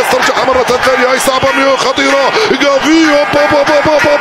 يسترجعها مرة ثانية إصابة خطيرة. جافي بابا بابا بابا